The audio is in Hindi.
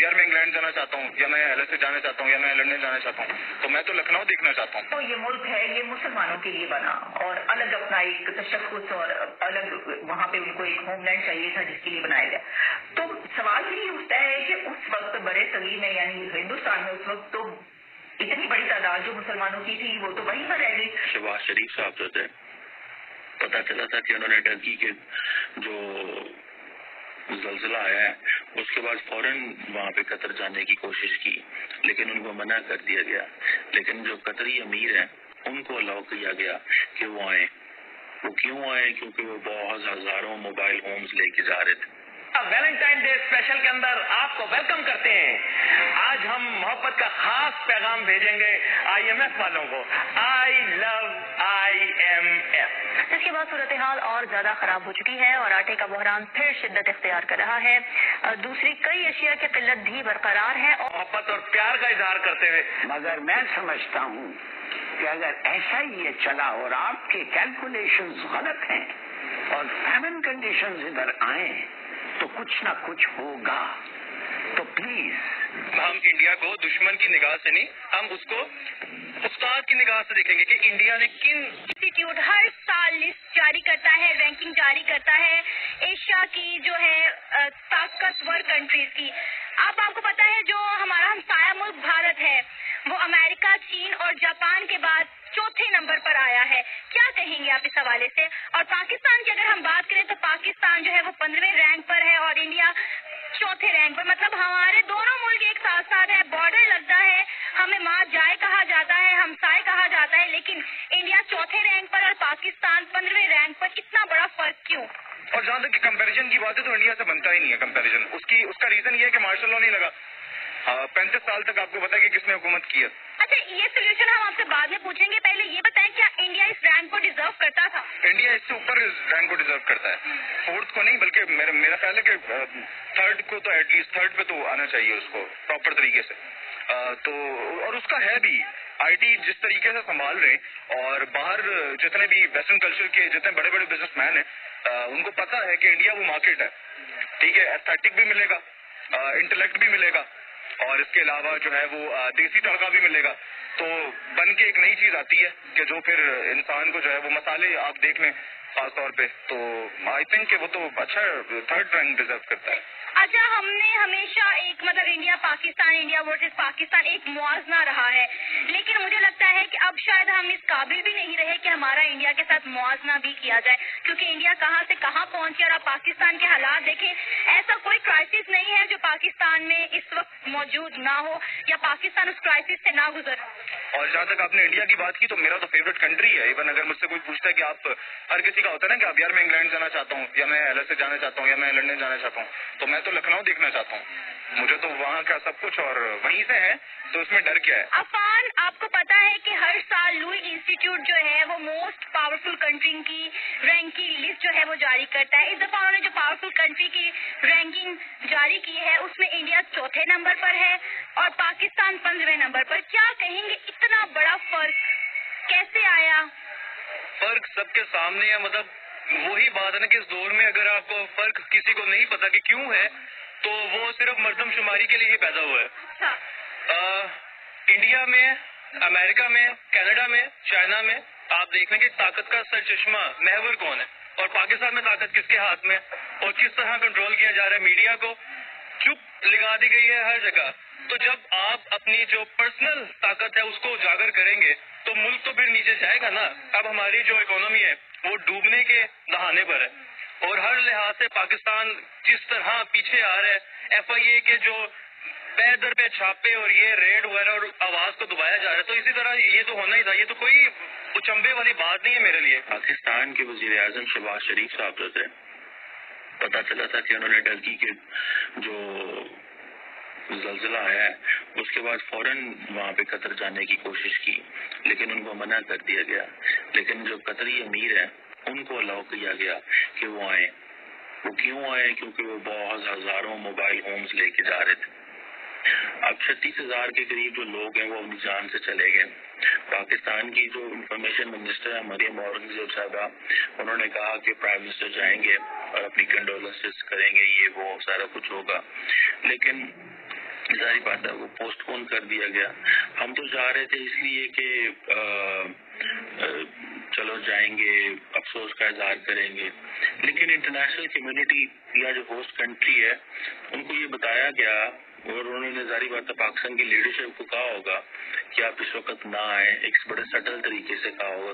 यार मैं इंग्लैंड जाना चाहता हूँ या मैं एल जाना चाहता हूँ या मैं लंदन जाना चाहता हूँ तो मैं तो लखनऊ देखना चाहता हूँ। तो ये मुल्क है ये मुसलमानों के लिए बना और अलग अपना एक तशखुस और अलग वहाँ पे उनको एक होमलैंड चाहिए था जिसके लिए बनाया गया। तो सवाल यही उठता है कि उस वक्त बड़े सगीर में यानी हिंदुस्तान में उस वक्त तो इतनी बड़ी तादाद जो मुसलमानों की थी वो तो वहीं पर रह गई। शहबाज शरीफ साहब जो थे पता चला था कि उन्होंने टर्की के जो जलजिला आया है। उसके बाद फ़ौरन वहाँ पे कतर जाने की कोशिश की, लेकिन उनको मना कर दिया गया। लेकिन जो कतरी अमीर है, उनको अलाउ किया गया कि वो आए। वो क्यों आए? क्योंकि वो बहुत हज़ारों मोबाइल होम्स लेके जा रहे थे। वैलेंटाइन डे स्पेशल के अंदर आपको वेलकम करते हैं। आज हम मोहब्बत का खास पैगाम भेजेंगे आईएमएफ वालों को। आई लव आईएमएफ जिसके बाद सूरत हाल और ज़्यादा खराब हो चुकी है और आटे का बहरान फिर शिद्दत इख्तियार कर रहा है। दूसरी कई अशिया की किल्लत भी बरकरार है और मोहब्बत और प्यार का इजहार करते हुए मगर मैं समझता हूँ कि अगर ऐसा ही ये चला और आपके कैलकुलेशन गलत हैं और फैमिन कंडीशन इधर आए तो कुछ ना कुछ होगा। प्लीज़ हम इंडिया को दुश्मन की निगाह से नहीं, हम उसको उस्ताद की निगाह से देखेंगे कि इंडिया ने किन इंस्टीट्यूट हर साल लिस्ट जारी करता है रैंकिंग जारी करता है एशिया की जो है ताकतवर कंट्रीज़ की। अब आपको पता है जो हमारा हमसाया मुल्क भारत है, वो अमेरिका, चीन और जापान के बाद चौथे नंबर पर आया है। क्या कहेंगे आप इस हवाले से? और पाकिस्तान की अगर हम बात करें तो पाकिस्तान जो है वो पंद्रहवें चौथे रैंक पर मतलब हमारे दोनों मुल्क एक साथ साथ है। बॉर्डर लगता है, हमें माँ जाए कहा जाता है, हम साए कहा जाता है, लेकिन इंडिया चौथे रैंक पर और पाकिस्तान पंद्रहवें रैंक पर इतना बड़ा फ़र्क क्यों? और जहाँ तक कंपैरिजन की बात है तो इंडिया से बनता ही नहीं है कंपैरिजन उसकी, उसका रीजन ये है कि मार्शल लॉ नहीं लगा। पैंतीस साल तक आपको पता है कि किसने हुकूमत की है। अच्छा ये सोल्यूशन हम आपसे बाद में पूछेंगे। पहले ये बताएँ क्या इंडिया इस रैंक को डिजर्व करता था? इंडिया इससे ऊपर इस रैंक को डिजर्व करता है। फोर्थ को नहीं बल्कि मेरा मेरा ख्याल है कि थर्ड को तो एटलीस्ट थर्ड पे तो आना चाहिए उसको प्रॉपर तरीके से। आ, तो और उसका है भी। आईटी जिस तरीके से संभाल रहे और बाहर जितने भी वेस्टर्न कल्चर के जितने बड़े बड़े बिजनेसमैन हैं उनको पता है कि इंडिया वो मार्केट है। ठीक है एस्थेटिक भी मिलेगा इंटेलेक्ट भी मिलेगा और इसके अलावा जो है वो देसी तड़का भी मिलेगा। तो बन के एक नई चीज़ आती है कि जो फिर इंसान को जो है वो मसाले आप देख लें खासतौर पे तो आई थिंक वो तो अच्छा थर्ड रैंक डिजर्व करता है। अच्छा हमने हमेशा एक मतलब India Pakistan India versus Pakistan एक मुआवजना रहा है। लेकिन मुझे लगता है कि अब शायद हम इस काबिल भी नहीं रहे कि हमारा इंडिया के साथ मुआवजना भी किया जाए, क्योंकि इंडिया कहाँ से कहाँ पहुँचे और आप पाकिस्तान के हालात देखें, ऐसा कोई क्राइसिस नहीं है जो पाकिस्तान में इस वक्त मौजूद ना हो या पाकिस्तान उस क्राइसिस से ना गुजर और जहाँ तक आपने इंडिया की बात की तो मेरा तो फेवरेट कंट्री है। इवन अगर मुझसे कोई पूछता है कि आप हर किसी का होता है ना कि आप यार मैं इंग्लैंड जाना चाहता हूँ या मैं एल से जाना चाहता हूँ या मैं लंडन जाना चाहता हूँ तो मैं तो लखनऊ देखना चाहता हूँ। मुझे तो वहाँ का सब कुछ और वहीं से है तो उसमें डर क्या है? अफान आपको पता है कि हर साल लुई इंस्टीट्यूट जो है वो मोस्ट पावरफुल कंट्री की रैंकिंग लिस्ट जो है वो जारी करता है। इस दफ़ा उन्होंने जो पावरफुल कंट्री की जारी की है उसमें इंडिया चौथे नंबर पर है और पाकिस्तान पंद्रहवें नंबर पर। क्या कहेंगे इतना बड़ा फ़र्क कैसे आया? फ़र्क सबके सामने है मतलब वही बात है ना कि इस दौर में अगर आपको फ़र्क किसी को नहीं पता कि क्यों है तो वो सिर्फ़ मरदमशुमारी के लिए ही पैदा हुआ है। अच्छा। आ, इंडिया में अमेरिका में कनाडा में चाइना में आप देख लें कि ताकत का सर चश्मा महवर कौन है और पाकिस्तान में ताकत किसके हाथ में और किस तरह कंट्रोल किया जा रहा है मीडिया को? चुप लगा दी गई है हर जगह। तो जब आप अपनी जो पर्सनल ताकत है उसको उजागर करेंगे तो मुल्क तो फिर नीचे जाएगा ना? अब हमारी जो इकोनॉमी है, वो डूबने के नहाने पर है। और हर लिहाज से पाकिस्तान जिस तरह पीछे आ रहा है एफ़ आई ए के जो पैदर पे छापे और ये रेड वगैरह और आवाज़ को दबाया जा रहा है तो इसी तरह ये तो होना ही था। ये तो कोई उचंबे वाली बात नहीं है मेरे लिए। पाकिस्तान के वज़ीर आज़म शहबाज शरीफ साहब जो थे पता चला था कि उन्होंने टर्की के जो जलजिला आया है, उसके बाद फ़ौरन वहाँ पे कतर जाने की कोशिश की, लेकिन उनको मना कर दिया गया। लेकिन जो कतरी अमीर है, उनको अलाउ किया गया कि वो आए। वो क्यों आए? क्योंकि वो बहुत हज़ारों मोबाइल होम्स लेके जा रहे थे। अब छत्तीस हज़ार के करीब जो लोग हैं वो अपनी जान से चले गए। पाकिस्तान की जो इंफॉर्मेशन मिनिस्टर है, मरियम औरंगज़ेब साहबा, उन्होंने कहा कि प्राइम मिनिस्टर जाएँगे और अपनी कंडोलेंसेस करेंगे, ये वो सारा कुछ होगा। लेकिन जारी बात है, वो पोस्टपोन कर दिया गया। हम तो जा रहे थे इसलिए कि चलो जाएँगे, अफसोस का इजहार करेंगे। लेकिन इंटरनेशनल कम्युनिटी या जो होस्ट कंट्री है, उनको ये बताया गया और उन्होंने जारी बात है पाकिस्तान की लीडरशिप को कहा होगा कि आप इस वक्त ना आए, एक बड़े सटल तरीके से कहा होगा।